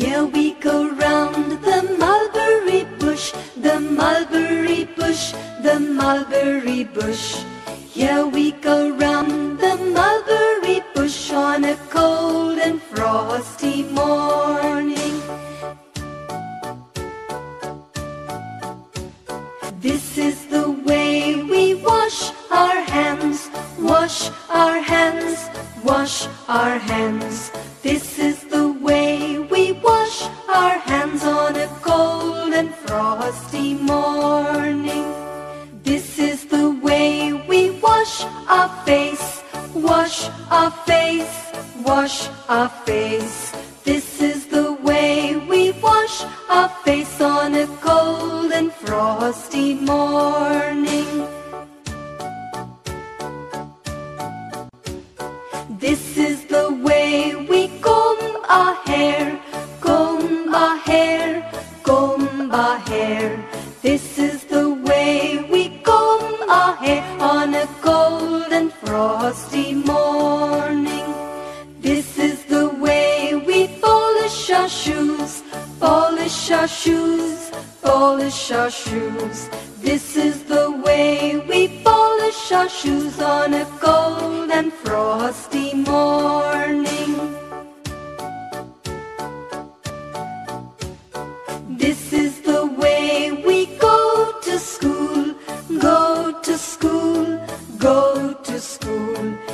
Here we go round the mulberry bush, the mulberry bush, the mulberry bush. Here we go round the mulberry bush on a cold and frosty morning. This is the way we wash our hands, wash our hands, wash our hands. This is hands on a cold and frosty morning. This is the way we wash our face, wash our face, wash our face. This is the way we wash our face on a cold and frosty morning. This is hair, hair. This is the way we comb our hair on a cold and frosty morning. This is the way we polish our shoes, polish our shoes, polish our shoes. This is the way we polish our shoes on a cold to school.